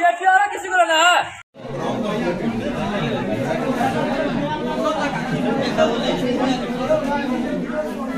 किसी को ना रोक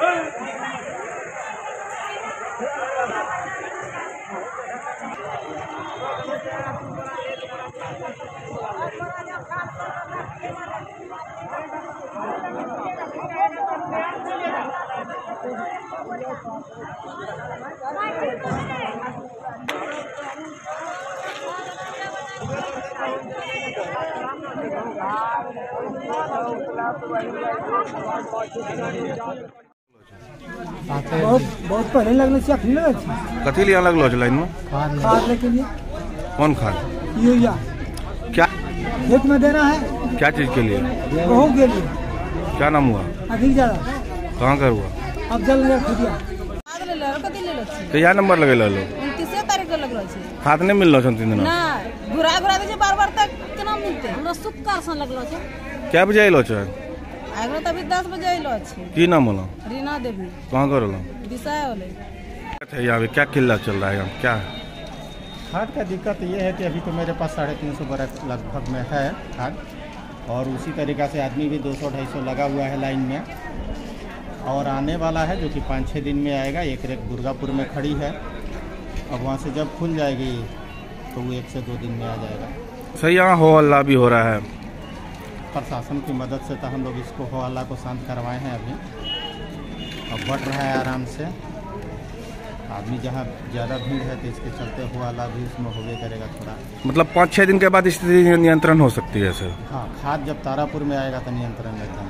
Hey! बहुत बहुत पहले लगने से अखनी लगे छी कथी लिए लगलो छै लाइन में? खाद लेके। लिए। कौन खाद? यूरिया क्या? खेत में देना है। क्या चीज़ के लिए? गेहूँ के लिए। क्या नाम हुआ? अधिक ज़्यादा। कहाँ का हुआ? अब जल गया खुदिया ले लो ले लो छी कहिया नंबर लगेलो लो उनतीसे तारीख के लगलो छी। खाद नहीं मिललो छन तीन दिन। ना घुरा घुरा दे बार बार तक केना मिलते? हमरा शुक्र सन लगलो छै। क्या बजे अलो छै? आगो तो अभी दस बजे अलो छी। की नाम होलो? रीना देवी। कहाँ कर लो दिशाए होले। अच्छा यहाँ पे क्या किल्ला चल रहा है यहाँ क्या? खाद का दिक्कत ये है कि अभी तो मेरे पास साढ़े तीन सौ बरस लगभग में है खाद और उसी तरीक़ा से आदमी भी दो सौ ढाई सौ लगा हुआ है लाइन में। और आने वाला है जो कि पाँच छः दिन में आएगा। एक रेक दुर्गापुर में खड़ी है। अब वहाँ से जब खुल जाएगी तो वो एक से दो दिन में आ जाएगा। सही यहाँ हो हल्ला भी हो रहा है। प्रशासन की मदद से तो हम लोग इसको हो हल्ला को शांत करवाए हैं अभी। अब बढ़ रहा है आराम से। आदमी जहाँ ज़्यादा भीड़ है तो इसके चलते हो हल्ला भी उसमें होबे करेगा थोड़ा। मतलब पाँच छः दिन के बाद स्थिति नियंत्रण हो सकती है सर? हाँ खाद जब तारापुर में आएगा तो नियंत्रण रहता एकदम